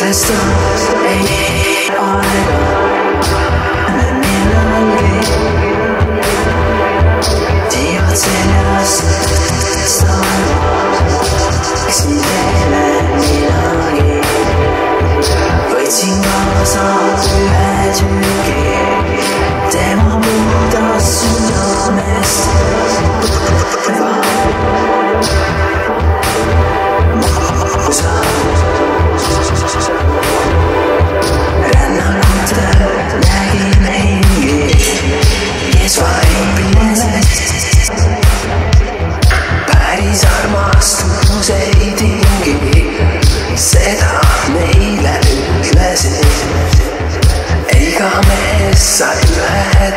Utländska ej ögon Men melankoли De fortælles støj Eksilerende melankoli Waiting on us all to educate Dem har mod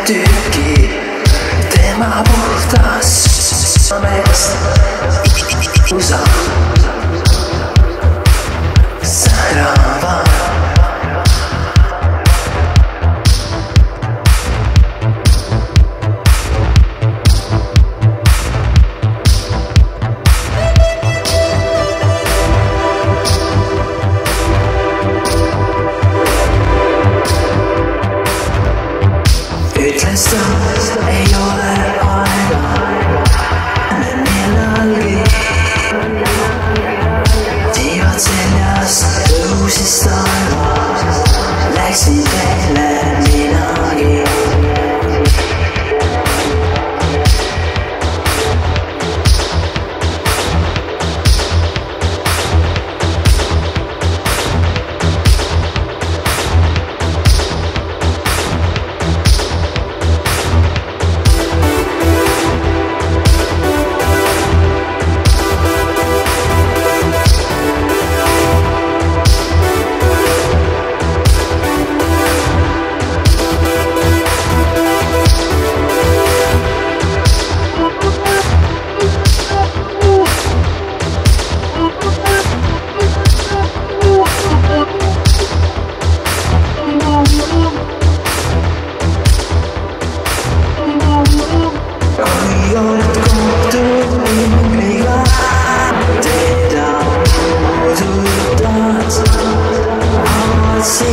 tüki, tema puhtast südamest. USA läksin teele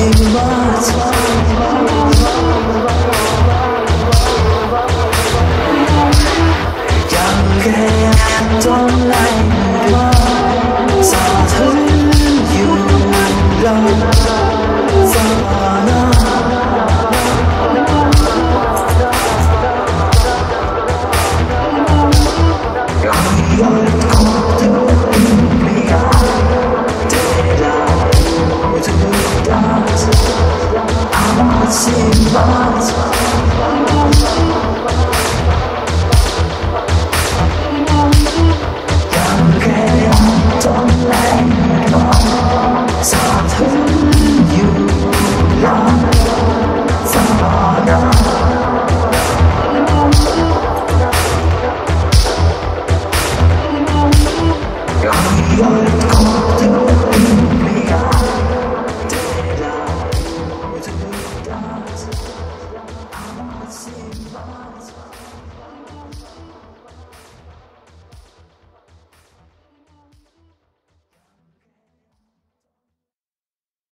avavad silmad. Avavad silmad.